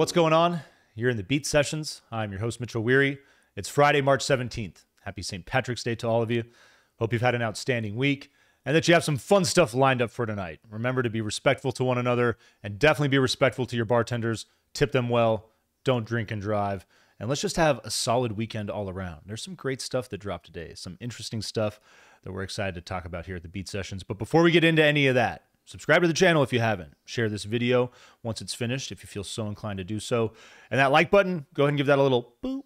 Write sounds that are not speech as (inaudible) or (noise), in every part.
What's going on? You're in the Beat Sessions. I'm your host, Mitchell Weary. It's Friday, March 17th. Happy St. Patrick's Day to all of you. Hope you've had an outstanding week and that you have some fun stuff lined up for tonight. Remember to be respectful to one another and definitely be respectful to your bartenders. Tip them well. Don't drink and drive. And let's just have a solid weekend all around. There's some great stuff that dropped today, some interesting stuff that we're excited to talk about here at the Beat Sessions. But before we get into any of that, Subscribe to the channel if you haven't. Share this video once it's finished if you feel so inclined to do so. And that like button, go ahead and give that a little boop.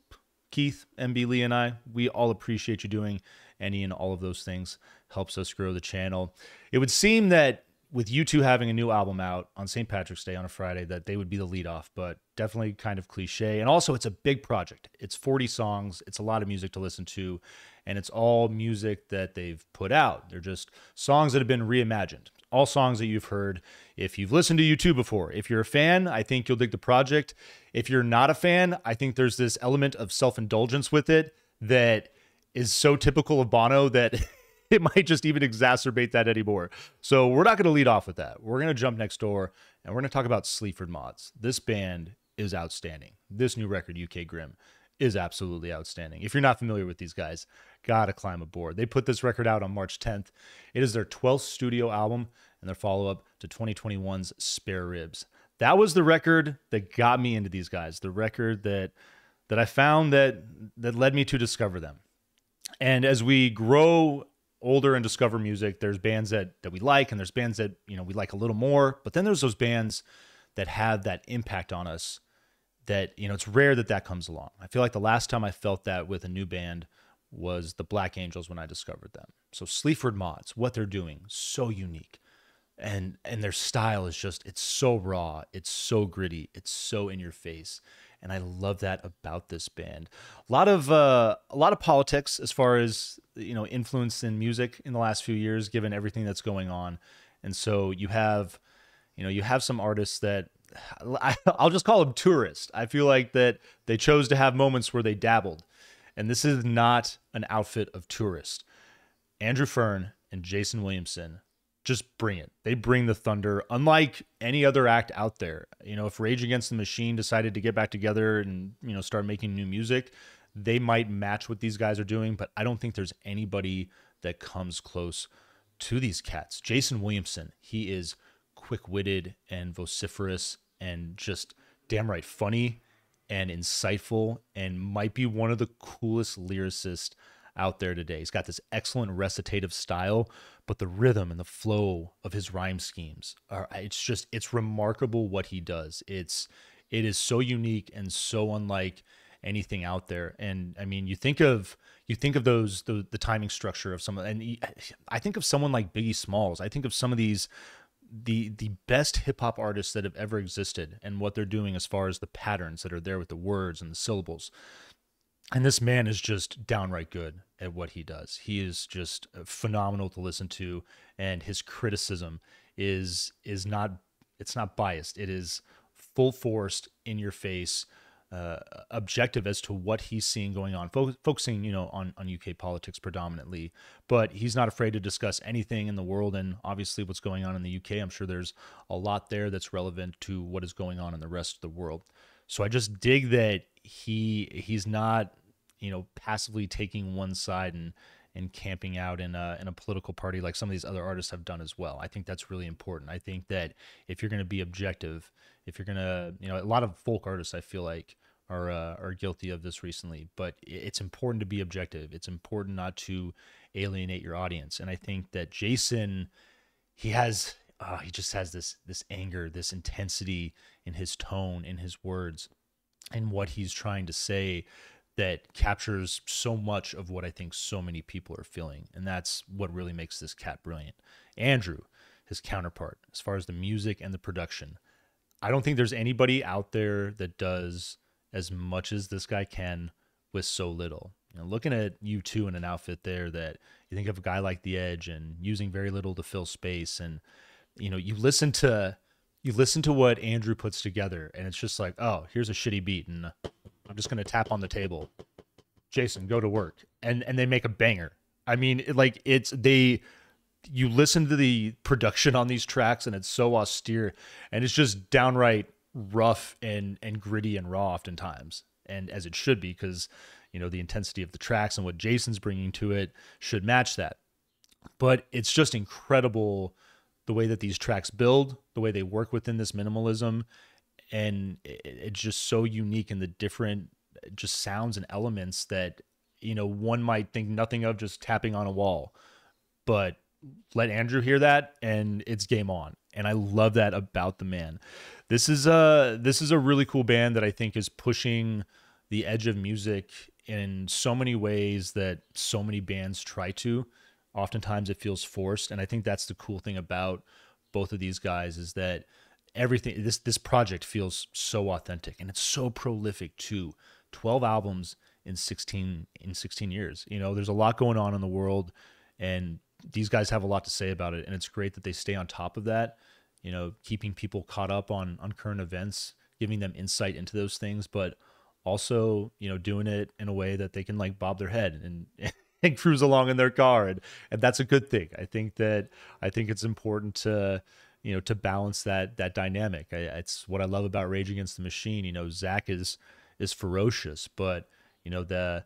Keith, MB Lee, and I, we all appreciate you doing any and all of those things. Helps us grow the channel. It would seem that with U2 having a new album out on St. Patrick's Day on a Friday, that they would be the lead off, but definitely kind of cliche. And also, it's a big project. It's 40 songs, it's a lot of music to listen to, and it's all music that they've put out. They're just songs that have been reimagined all songs that you've heard. If you've listened to U2 before, if you're a fan, I think you'll dig the project. If you're not a fan, I think there's this element of self indulgence with it that is so typical of Bono that (laughs) it might just even exacerbate that anymore. So we're not going to lead off with that. We're going to jump next door and we're going to talk about Sleaford Mods. This band is outstanding. This new record, UK Grim, is absolutely outstanding. If you're not familiar with these guys, gotta climb aboard. They put this record out on March 10th. It is their 12th studio album and their follow up to 2021's Spare Ribs. That was the record that got me into these guys. The record that that I found that that led me to discover them. And as we grow older and discover music, there's bands that that we like and there's bands that, you know, we like a little more, but then there's those bands that have that impact on us that you know it's rare that that comes along. I feel like the last time I felt that with a new band was the Black Angels when I discovered them. So Sleaford Mods, what they're doing, so unique. And and their style is just it's so raw, it's so gritty, it's so in your face. And I love that about this band. A lot of uh, a lot of politics as far as you know influence in music in the last few years, given everything that's going on. And so you have, you know, you have some artists that (sighs) I'll just call them tourists. I feel like that they chose to have moments where they dabbled. And this is not an outfit of tourists. Andrew Fearn and Jason Williamson just bring it. They bring the thunder, unlike any other act out there. You know, if Rage Against the Machine decided to get back together and, you know, start making new music, they might match what these guys are doing, but I don't think there's anybody that comes close to these cats. Jason Williamson, he is quick witted and vociferous and just damn right funny and insightful and might be one of the coolest lyricists out there today. He's got this excellent recitative style, but the rhythm and the flow of his rhyme schemes are it's just it's remarkable what he does. It's it is so unique and so unlike anything out there. And I mean, you think of you think of those the, the timing structure of some and I think of someone like Biggie Smalls. I think of some of these the the best hip hop artists that have ever existed and what they're doing as far as the patterns that are there with the words and the syllables. And this man is just downright good at what he does. He is just uh, phenomenal to listen to and his criticism is is not it's not biased. It is full forced in your face uh, objective as to what he's seeing going on, Fo- focusing, you know, on, on UK politics predominantly. But he's not afraid to discuss anything in the world and obviously what's going on in the UK. I'm sure there's a lot there that's relevant to what is going on in the rest of the world. So I just dig that he he's not, you know, passively taking one side and and camping out in a, in a political party like some of these other artists have done as well. I think that's really important. I think that if you're going to be objective, if you're going to, you know, a lot of folk artists I feel like are uh, are guilty of this recently. But it's important to be objective. It's important not to alienate your audience. And I think that Jason, he has uh, he just has this this anger, this intensity in his tone, in his words, and what he's trying to say that captures so much of what I think so many people are feeling. And that's what really makes this cat brilliant. Andrew, his counterpart, as far as the music and the production, I don't think there's anybody out there that does as much as this guy can with so little. You know, looking at U2 in an outfit there that you think of a guy like The Edge and using very little to fill space and you know, you listen to you listen to what Andrew puts together and it's just like, "Oh, here's a shitty beat and I'm just to tap on the table. Jason, go to work." And and they make a banger. I mean, it, like it's they you listen to the production on these tracks and it's so austere and it's just downright rough and and gritty and raw oftentimes, and as it should be because you know the intensity of the tracks and what Jason's bringing to it should match that. But it's just incredible the way that these tracks build, the way they work within this minimalism, and it's just so unique in the different just sounds and elements that you know one might think nothing of just tapping on a wall, but let Andrew hear that and it's game on. And I love that about the man. This is a this is a really cool band that I think is pushing the edge of music in so many ways that so many bands try to. Oftentimes it feels forced, and I think that's the cool thing about both of these guys is that everything this this project feels so authentic and it's so prolific too. 12 albums in 16 in 16 years. You know, there's a lot going on in the world and these guys have a lot to say about it and it's great that they stay on top of that, you know, keeping people caught up on on current events, giving them insight into those things, but also, you know, doing it in a way that they can like bob their head and (laughs) and cruise along in their car and, and that's a good thing. I think that I think it's important to you know to balance that that dynamic. I, it's what I love about Rage Against the Machine. You know, Zack is is ferocious, but you know the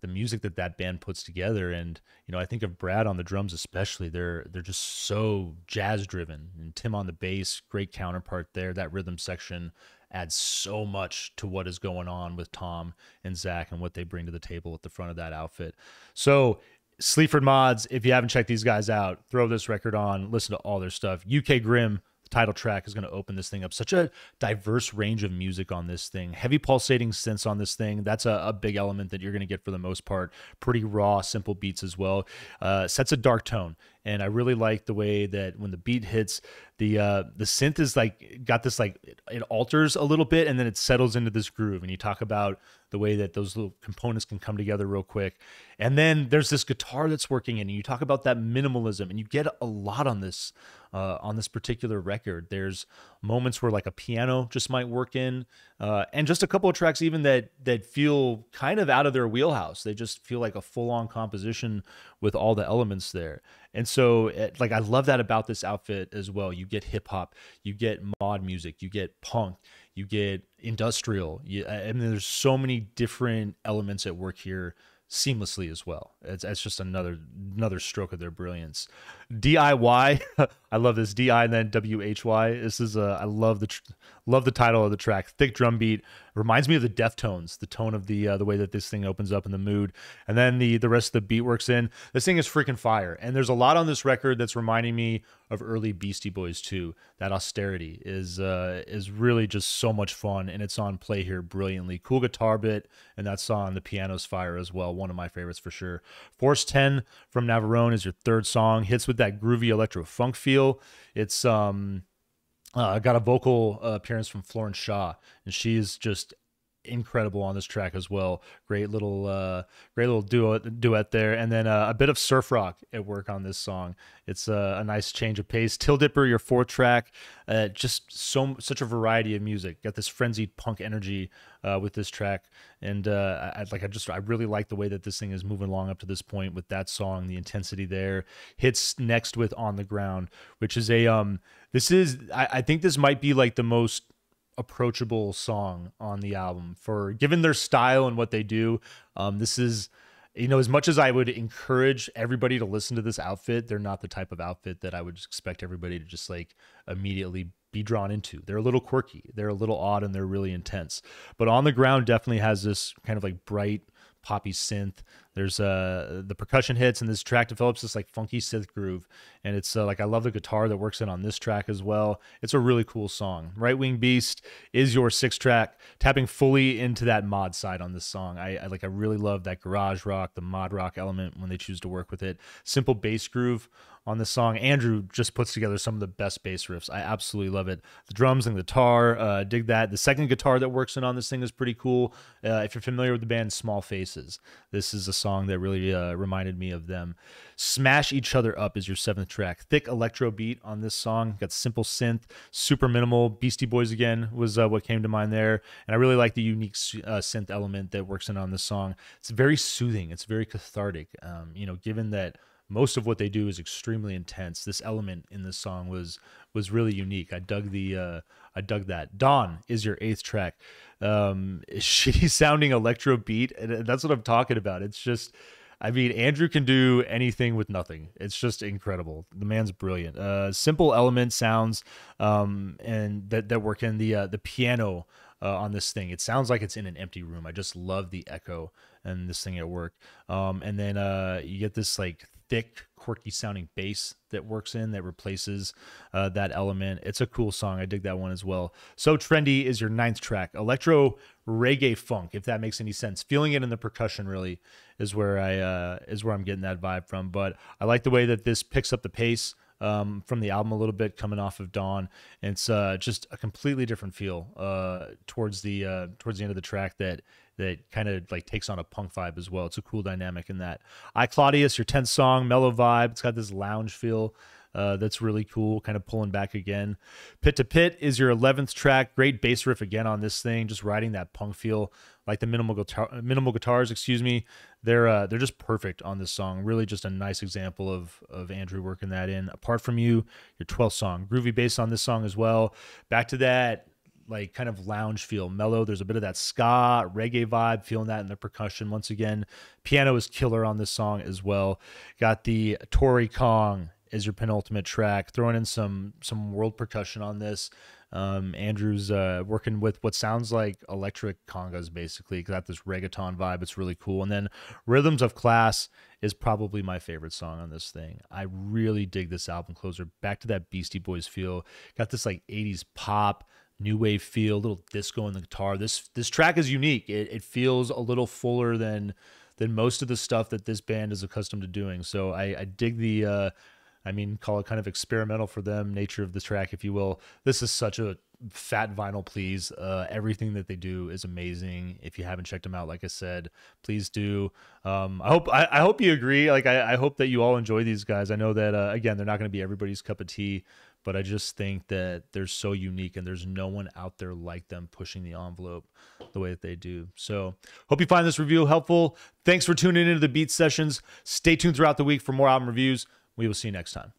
the music that that band puts together. And you know i think of brad on the drums especially. They're they're just so jazz driven and tim on the bass great counterpart there. That rhythm section adds so much to what is going on with tom and zack and what they bring to the table at the front of that outfit. So sleaford mods if you haven't checked these guys out throw this record on. Listen to all their stuff. Uk grim title track is going to open this thing up. Such a diverse range of music on this thing. Heavy pulsating synths on this thing. That's a, a big element that you're going to get for the most part. Pretty raw, simple beats as well. Uh, sets a dark tone and I really like the way that when the beat hits, the uh, the synth is like got this like it, it, alters a little bit and then it settles into this groove. And you talk about the way that those little components can come together real quick, and then there's this guitar that's working in, and you talk about that minimalism, and you get a lot on this uh, on this particular record. There's moments where like a piano just might work in, uh, and just a couple of tracks even that that feel kind of out of their wheelhouse. They just feel like a full on composition with all the elements there. And so, it, like, I love that about this outfit as well. You get hip hop, you get mod music, you get punk, you get industrial. You, mean, there's so many different elements at work here seamlessly as well. It's, it's just another another stroke of their brilliance. DIWhy, (laughs) I love this DI and then WHY. This is a I love the tr- love the title of the track. Thick drum beat reminds me of the Deftones, the tone of the uh, the way that this thing opens up in the mood, and then the the rest of the beat works in. This thing is freaking fire, and there's a lot on this record that's reminding me of early Beastie Boys too. That austerity is uh, is really just so much fun, and it's on play here brilliantly. Cool guitar bit, and that song, the piano's fire as well. One of my favorites for sure. Force 10 from Navarone is your third song. Hits with that groovy electro funk feel. It's um uh, got a vocal uh, appearance from Florence Shaw, and she's just incredible on this track as well. Great little, uh, great little duet, duet there, and then uh, a bit of surf rock at work on this song. It's a, a nice change of pace. Tilldipper, your fourth track, uh, just so such a variety of music. Got this frenzied punk energy uh, with this track, and uh, I, like I just I really like the way that this thing is moving along up to this point with that song, the intensity there. Hits next with On the Ground, which is a um. This is I, I think this might be like the most approachable song on the album for given their style and what they do. Um, this is, you know, as much as I would encourage everybody to listen to this outfit, they're not the type of outfit that I would expect everybody to just like immediately be drawn into. They're a little quirky, they're a little odd, and they're really intense. But on the ground definitely has this kind of like bright poppy synth. There's uh the percussion hits and this track develops this like funky synth groove, and it's uh, like I love the guitar that works in on this track as well. It's a really cool song. Right Wing Beast is your sixth track, tapping fully into that mod side on this song. I, I like I really love that garage rock, the mod rock element when they choose to work with it. Simple bass groove on this song. Andrew just puts together some of the best bass riffs. I absolutely love it. The drums and the guitar, uh, dig that. The second guitar that works in on this thing is pretty cool. Uh, if you're familiar with the band Small Faces, this is a song that really uh, reminded me of them. Smash Each Other Up is your seventh track. Thick electro beat on this song. Got simple synth, super minimal. Beastie Boys again was uh, what came to mind there. And I really like the unique uh, synth element that works in on this song. It's very soothing. It's very cathartic. Um, you know, given that most of what they do is extremely intense. This element in this song was was really unique. I dug the uh, I dug that. Dawn is your eighth track. Um, (laughs) shitty sounding electro beat, and that's what I'm talking about. It's just I mean, Andrew can do anything with nothing. It's just incredible. The man's brilliant. Uh, simple element sounds, um, and that that work in the uh, the piano uh, on this thing. It sounds like it's in an empty room. I just love the echo and this thing at work. Um, and then uh, you get this like thick, quirky sounding bass that works in that replaces uh, that element. It's a cool song. I dig that one as well. So Trendy is your ninth track. Electro reggae funk, if that makes any sense. Feeling it in the percussion really is where I uh, is where I'm getting that vibe from. But I like the way that this picks up the pace. Um, from the album a little bit coming off of Dawn. And it's uh, just a completely different feel uh, towards the uh, towards the end of the track that that kind of like takes on a punk vibe as well. It's a cool dynamic in that. I Claudius, your 10th song, mellow vibe. It's got this lounge feel. Uh, that's really cool, kind of pulling back again. Pit to Pit is your 11th track. Great bass riff again on this thing, just riding that punk feel, like the minimal guitar, minimal guitars. Excuse me, they're uh, they're just perfect on this song. Really, just a nice example of of Andrew working that in. Apart from you, your 12th song, groovy bass on this song as well. Back to that like kind of lounge feel, mellow. There's a bit of that ska reggae vibe, feeling that in the percussion. Once again, piano is killer on this song as well. Got the Tory Kong as your penultimate track, throwing in some some world percussion on this. Um, Andrew's uh, working with what sounds like electric congas, basically. Got this reggaeton vibe. It's really cool. And then Rhythms of Class is probably my favorite song on this thing. I really dig this album closer. Back to that Beastie Boys feel. Got this like 80s pop new wave feel, little disco in the guitar. This this track is unique. It, it feels a little fuller than than most of the stuff that this band is accustomed to doing. So I, I dig the uh, I mean, call it kind of experimental for them nature of the track, if you will. This is such a fat vinyl, please. Uh, everything that they do is amazing. If you haven't checked them out, like I said, please do. Um, I hope I, I, hope you agree. Like I, I, hope that you all enjoy these guys. I know that uh, again, they're not going to be everybody's cup of tea, but I just think that they're so unique and there's no one out there like them pushing the envelope the way that they do. So, hope you find this review helpful. Thanks for tuning into the Beat Sessions. Stay tuned throughout the week for more album reviews. We will see you next time.